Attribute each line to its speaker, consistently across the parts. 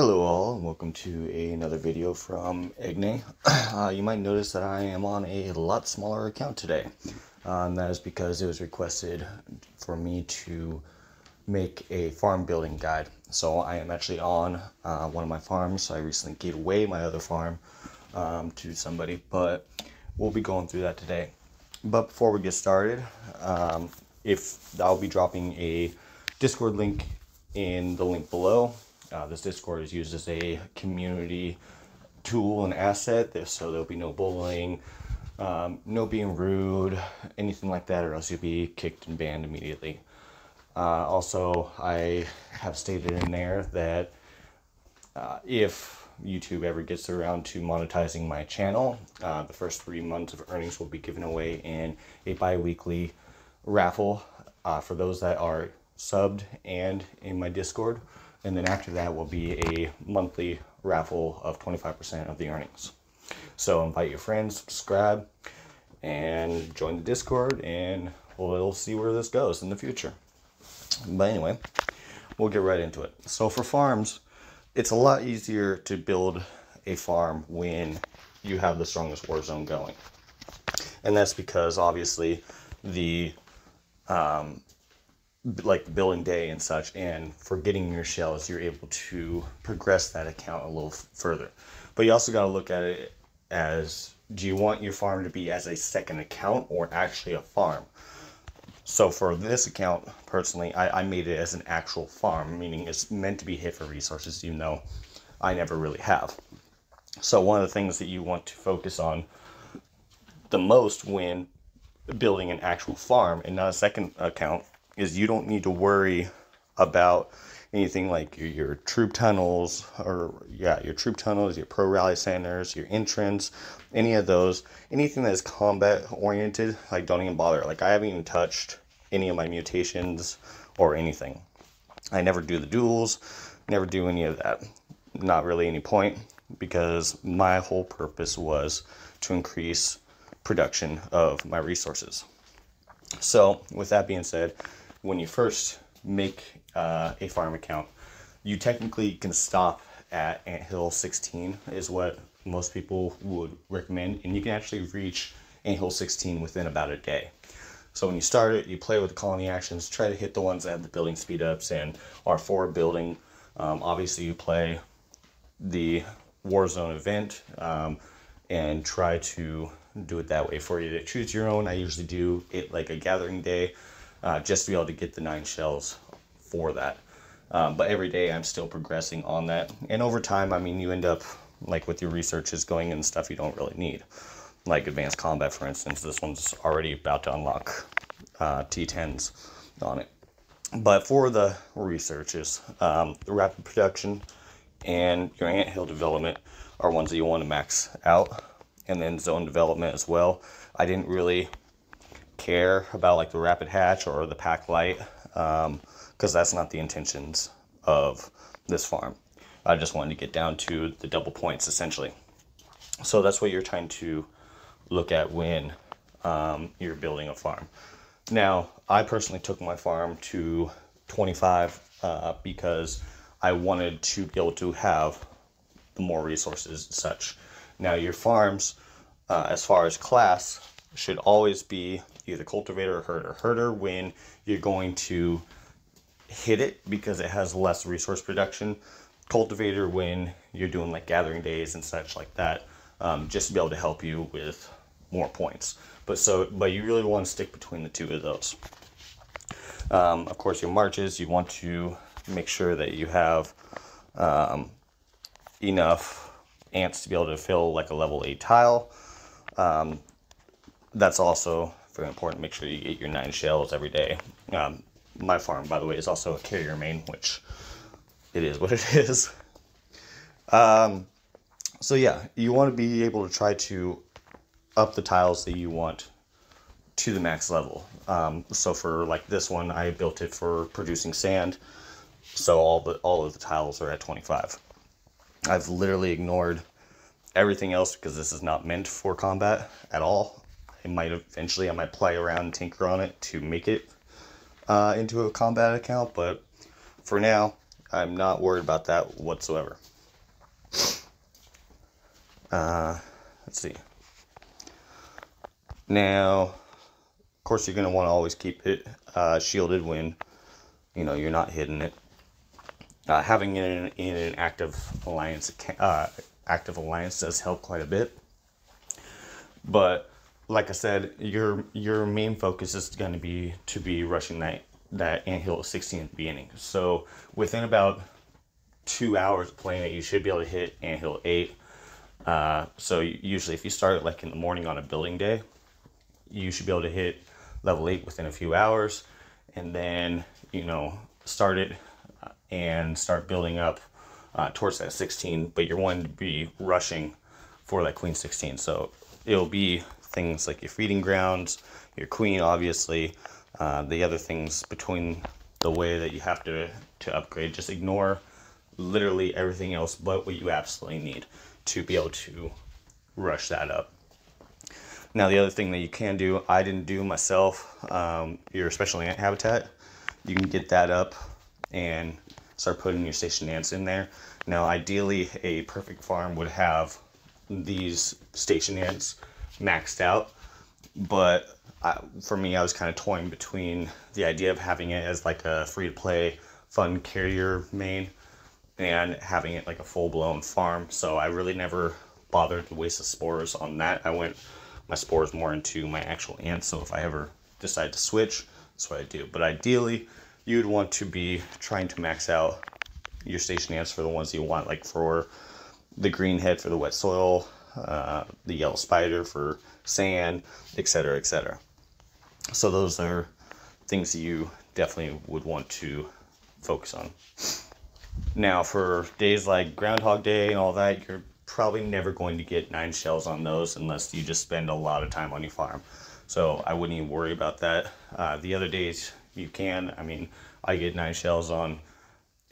Speaker 1: Hello all, and welcome to another video from Eagnai. Uh, you might notice that I am on a lot smaller account today. And that is because it was requested for me to make a farm building guide. So I am actually on uh, one of my farms. I recently gave away my other farm um, to somebody, but we'll be going through that today. But before we get started, um, if I'll be dropping a Discord link in the link below. Uh, this Discord is used as a community tool and asset, so there'll be no bullying, um, no being rude, anything like that, or else you'll be kicked and banned immediately. Uh, also, I have stated in there that uh, if YouTube ever gets around to monetizing my channel, uh, the first three months of earnings will be given away in a bi weekly raffle uh, for those that are subbed and in my Discord. And then after that will be a monthly raffle of 25% of the earnings. So invite your friends, subscribe, and join the Discord, and we'll see where this goes in the future. But anyway, we'll get right into it. So for farms, it's a lot easier to build a farm when you have the strongest war zone going. And that's because obviously the um, like building day and such, and for getting your shells, you're able to progress that account a little further. But you also got to look at it as do you want your farm to be as a second account or actually a farm? So for this account, personally, I, I made it as an actual farm, meaning it's meant to be hit for resources, even though I never really have. So one of the things that you want to focus on the most when building an actual farm and not a second account is you don't need to worry about anything like your, your, troop tunnels or yeah your troop tunnels your pro rally centers your entrance any of those. Anything that is combat oriented like don't even bother. Like i haven't even touched any of my mutations or anything. I never do the duels never do any of that. Not really any point because my whole purpose was to increase production of my resources. So with that being said when you first make uh, a farm account, you technically can stop at anthill 16 is what most people would recommend, and you can actually reach anthill 16 within about a day. So when you start it, you play with the colony actions, try to hit the ones that have the building speed ups and are forward building. Um, obviously, you play the Warzone event um, and try to do it that way for you to choose your own. I usually do it like a gathering day uh, just to be able to get the nine shells for that. Um, but every day I'm still progressing on that. And over time, I mean, you end up like with your researches going in stuff you don't really need. Like advanced combat, for instance, this one's already about to unlock uh, T10s on it. But for the researches, um, the rapid production and your anthill development are ones that you want to max out. And then zone development as well. I didn't really care about like the rapid hatch or the pack light because um, that's not the intentions of this farm. I just wanted to get down to the double points essentially. So that's what you're trying to look at when um, you're building a farm. Now, I personally took my farm to 25 uh, because I wanted to be able to have the more resources and such. Now, your farms, uh, as far as class, should always be either cultivator or herder. Herder when you're going to hit it because it has less resource production. Cultivator when you're doing like gathering days and such like that, um, just to be able to help you with more points. But so, but you really want to stick between the two of those. Um, of course, your marches, you want to make sure that you have um, enough ants to be able to fill like a level 8 tile. Um, that's also very important. Make sure you get your nine shells every day. Um, my farm, by the way, is also a carrier main, which it is what it is. Um, so yeah, you want to be able to try to up the tiles that you want to the max level. Um, so for like this one, I built it for producing sand. So all the all of the tiles are at 25. I've literally ignored everything else because this is not meant for combat at all. I might eventually I might play around and tinker on it to make it uh, into a combat account, but for now I'm not worried about that whatsoever. Uh, let's see. Now, of course, you're going to want to always keep it uh, shielded when, you know, you're not hitting it. Uh, having it in, in, an active alliance, uh, active alliance does help quite a bit. But like I said, your your main focus is going to be to be rushing that that anthill 16 at the beginning. So within about two hours of playing it, you should be able to hit anthill 8. Uh, so usually if you start like in the morning on a building day, you should be able to hit level 8 within a few hours and then, you know, start it uh, and start building up uh, towards that 16, but you're wanting to be rushing for that queen 16. So it'll be things like your feeding grounds, your queen, obviously, uh, the other things between the way that you have to to upgrade. Just ignore literally everything else but what you absolutely need to be able to rush that up. Now the other thing that you can do, I didn't do myself, um, your special ant habitat, you can get that up and start putting your station ants in there. Now ideally a perfect farm would have these station ants maxed out, but I, for me I was kind of toying between the idea of having it as like a free to play fun carrier main and having it like a full blown farm. So I really never bothered to waste the spores on that. I went my spores more into my actual ants. So if I ever decide to switch, that's what I do. But ideally, you'd want to be trying to max out your station ants for the ones you want, like for the green head for the wet soil, uh, the yellow spider for sand, etc., etc. So those are things you definitely would want to focus on. Now, for days like Groundhog Day and all that, you're probably never going to get nine shells on those unless you just spend a lot of time on your farm. So I wouldn't even worry about that. Uh, the other days you can. I mean, I get nine shells on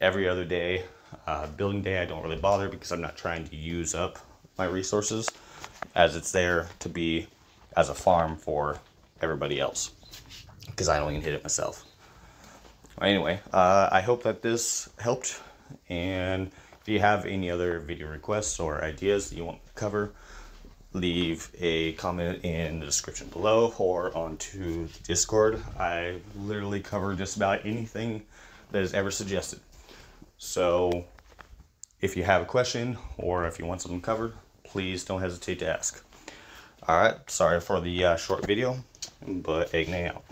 Speaker 1: every other day. Uh, building day, I don't really bother because I'm not trying to use up my resources as it's there to be as a farm for everybody else because I don't even hit it myself. Anyway, uh, I hope that this helped and if you have any other video requests or ideas that you want to cover, leave a comment in the description below or onto the Discord. I literally cover just about anything that is ever suggested. So if you have a question or if you want something covered, please don't hesitate to ask. Alright, sorry for the uh, short video, but Eagnai out.